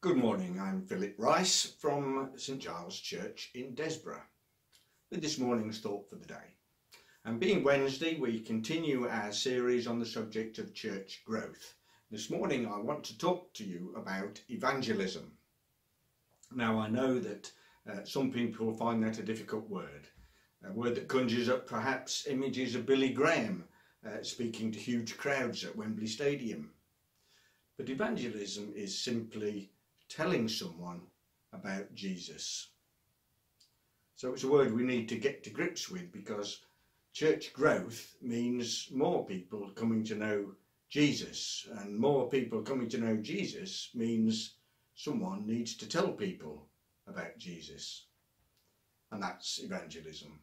Good morning, I'm Philip Rice from St Giles Church in Desborough with this morning's thought for the day. And being Wednesday, we continue our series on the subject of church growth. This morning, I want to talk to you about evangelism. Now, I know that uh, some people find that a difficult word, a word that conjures up perhaps images of Billy Graham uh, speaking to huge crowds at Wembley Stadium. But evangelism is simply telling someone about Jesus. So it's a word we need to get to grips with because church growth means more people coming to know Jesus, and more people coming to know Jesus means someone needs to tell people about Jesus. And that's evangelism,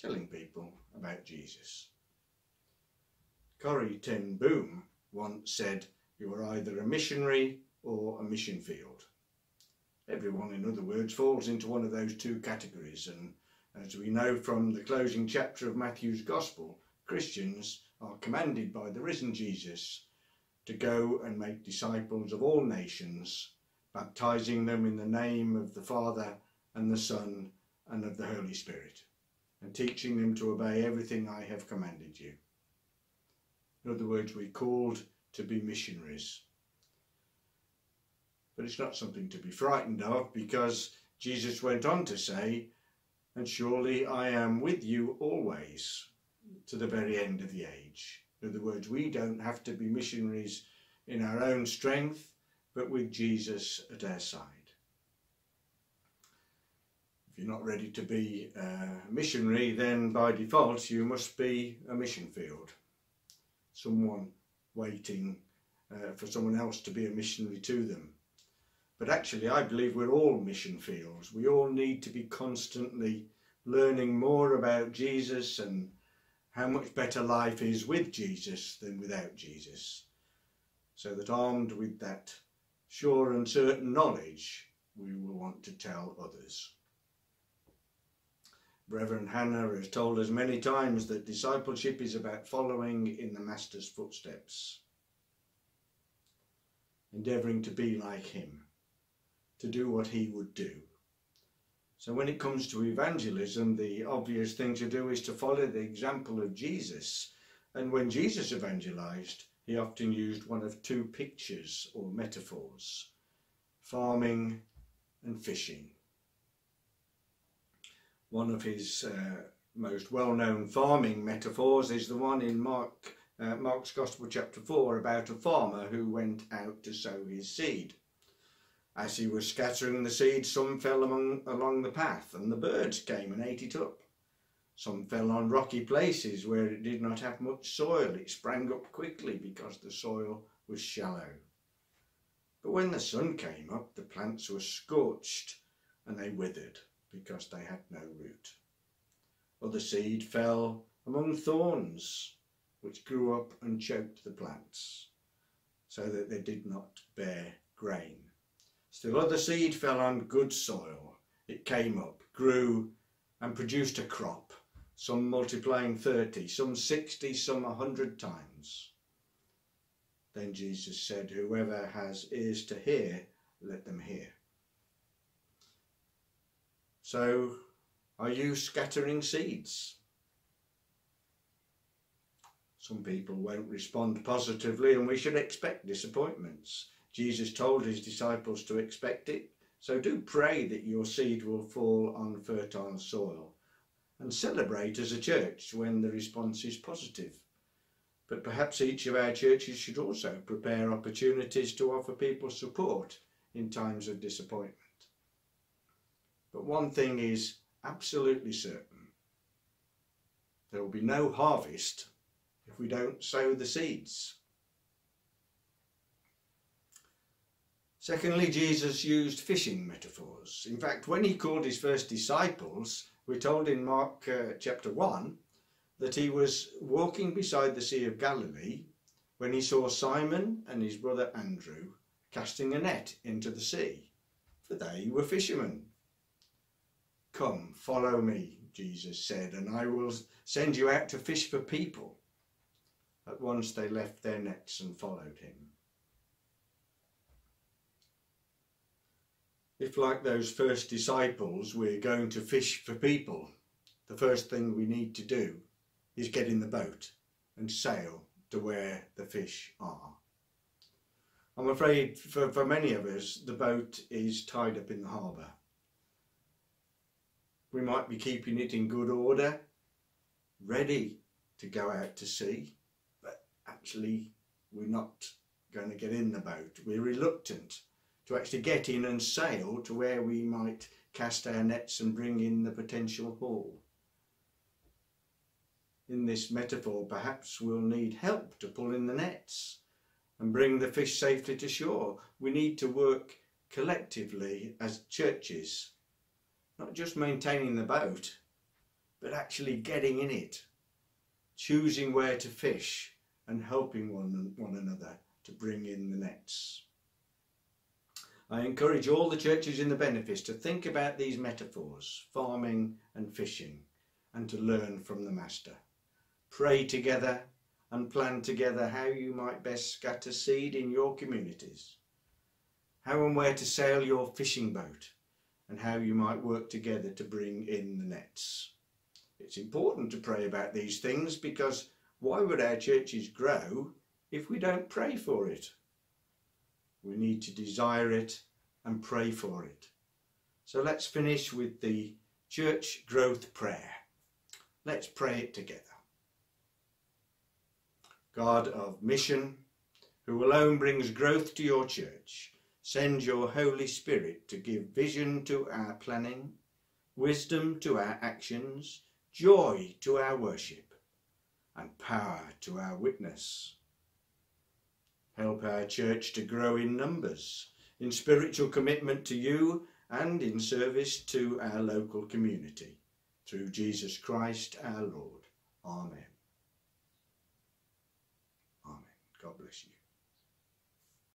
telling people about Jesus. Corrie ten Boom once said, You are either a missionary or a mission field. Everyone, in other words, falls into one of those two categories and as we know from the closing chapter of Matthew's Gospel, Christians are commanded by the risen Jesus to go and make disciples of all nations, baptizing them in the name of the Father and the Son and of the Holy Spirit, and teaching them to obey everything I have commanded you. In other words, we're called to be missionaries but it's not something to be frightened of because Jesus went on to say, And surely I am with you always to the very end of the age. In other words, we don't have to be missionaries in our own strength, but with Jesus at our side. If you're not ready to be a missionary, then by default you must be a mission field. Someone waiting uh, for someone else to be a missionary to them. But actually, I believe we're all mission fields. We all need to be constantly learning more about Jesus and how much better life is with Jesus than without Jesus. So that armed with that sure and certain knowledge, we will want to tell others. Reverend Hannah has told us many times that discipleship is about following in the Master's footsteps, endeavouring to be like him to do what he would do. So when it comes to evangelism, the obvious thing to do is to follow the example of Jesus. And when Jesus evangelized, he often used one of two pictures or metaphors, farming and fishing. One of his uh, most well-known farming metaphors is the one in Mark, uh, Mark's Gospel chapter 4 about a farmer who went out to sow his seed. As he was scattering the seed, some fell among, along the path, and the birds came and ate it up. Some fell on rocky places where it did not have much soil. It sprang up quickly because the soil was shallow. But when the sun came up, the plants were scorched and they withered because they had no root. Other seed fell among thorns, which grew up and choked the plants, so that they did not bear grain. Still other seed fell on good soil. It came up, grew, and produced a crop, some multiplying 30, some 60, some a 100 times. Then Jesus said, Whoever has ears to hear, let them hear. So, are you scattering seeds? Some people won't respond positively, and we should expect disappointments. Jesus told his disciples to expect it. So do pray that your seed will fall on fertile soil and celebrate as a church when the response is positive. But perhaps each of our churches should also prepare opportunities to offer people support in times of disappointment. But one thing is absolutely certain. There will be no harvest if we don't sow the seeds. Secondly, Jesus used fishing metaphors. In fact, when he called his first disciples, we're told in Mark uh, chapter 1 that he was walking beside the Sea of Galilee when he saw Simon and his brother Andrew casting a net into the sea, for they were fishermen. Come, follow me, Jesus said, and I will send you out to fish for people. At once they left their nets and followed him. If, like those first disciples, we're going to fish for people, the first thing we need to do is get in the boat and sail to where the fish are. I'm afraid for, for many of us, the boat is tied up in the harbour. We might be keeping it in good order, ready to go out to sea, but actually we're not going to get in the boat. We're reluctant to actually get in and sail to where we might cast our nets and bring in the potential haul. In this metaphor, perhaps we'll need help to pull in the nets and bring the fish safely to shore. We need to work collectively as churches, not just maintaining the boat, but actually getting in it, choosing where to fish and helping one, one another to bring in the nets. I encourage all the churches in the benefice to think about these metaphors, farming and fishing, and to learn from the Master. Pray together and plan together how you might best scatter seed in your communities, how and where to sail your fishing boat, and how you might work together to bring in the nets. It's important to pray about these things because why would our churches grow if we don't pray for it? We need to desire it and pray for it. So let's finish with the church growth prayer. Let's pray it together. God of mission, who alone brings growth to your church, send your Holy Spirit to give vision to our planning, wisdom to our actions, joy to our worship, and power to our witness. Help our church to grow in numbers, in spiritual commitment to you, and in service to our local community. Through Jesus Christ our Lord. Amen. Amen. God bless you.